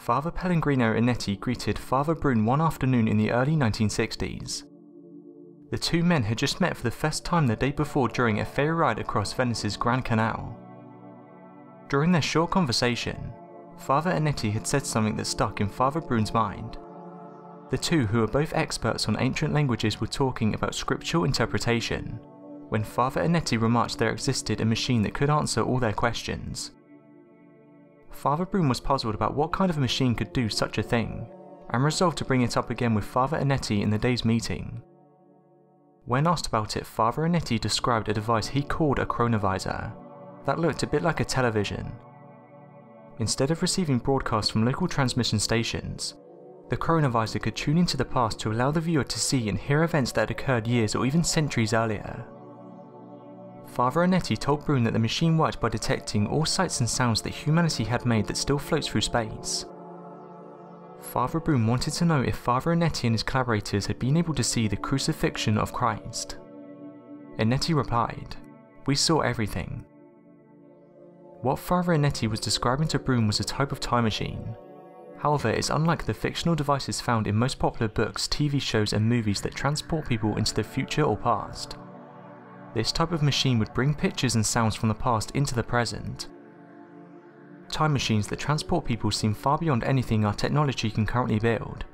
Father Pellegrino Ernetti greeted Father Brune one afternoon in the early 1960s. The two men had just met for the first time the day before during a ferry ride across Venice's Grand Canal. During their short conversation, Father Ernetti had said something that stuck in Father Brune's mind. The two, who were both experts on ancient languages, were talking about scriptural interpretation, when Father Ernetti remarked there existed a machine that could answer all their questions. Father Brune was puzzled about what kind of a machine could do such a thing, and resolved to bring it up again with Father Ernetti in the day's meeting. When asked about it, Father Ernetti described a device he called a chronovisor, that looked a bit like a television. Instead of receiving broadcasts from local transmission stations, the chronovisor could tune into the past to allow the viewer to see and hear events that had occurred years or even centuries earlier. Father Ernetti told Brune that the machine worked by detecting all sights and sounds that humanity had made that still floats through space. Father Brune wanted to know if Father Ernetti and his collaborators had been able to see the crucifixion of Christ. Ernetti replied, We saw everything. What Father Ernetti was describing to Brune was a type of time machine. However, it's unlike the fictional devices found in most popular books, TV shows and movies that transport people into the future or past. This type of machine would bring pictures and sounds from the past into the present. Time machines that transport people seem far beyond anything our technology can currently build.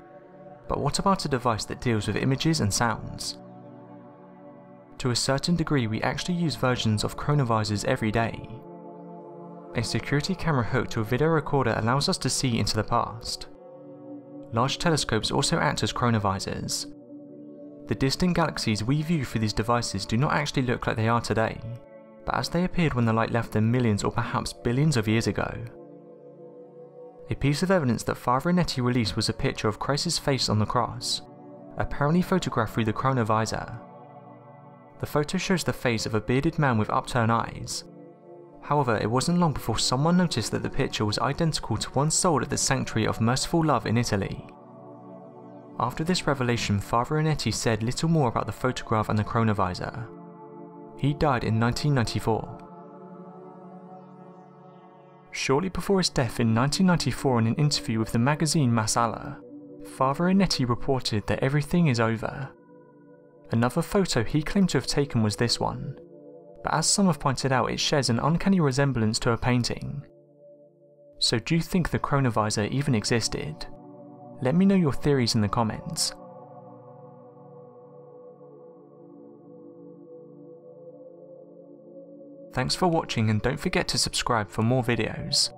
But what about a device that deals with images and sounds? To a certain degree we actually use versions of chronovisors every day. A security camera hooked to a video recorder allows us to see into the past. Large telescopes also act as chronovisors, the distant galaxies we view through these devices do not actually look like they are today, but as they appeared when the light left them millions or perhaps billions of years ago. A piece of evidence that Father Ernetti released was a picture of Christ's face on the cross, apparently photographed through the chronovisor. The photo shows the face of a bearded man with upturned eyes. However, it wasn't long before someone noticed that the picture was identical to one sold at the Sanctuary of Merciful Love in Italy. After this revelation, Father Ernetti said little more about the photograph and the chronovisor. He died in 1994. Shortly before his death in 1994 in an interview with the magazine Masala, Father Ernetti reported that everything is over. Another photo he claimed to have taken was this one, but as some have pointed out it shares an uncanny resemblance to a painting. So do you think the chronovisor even existed? Let me know your theories in the comments. Thanks for watching and don't forget to subscribe for more videos.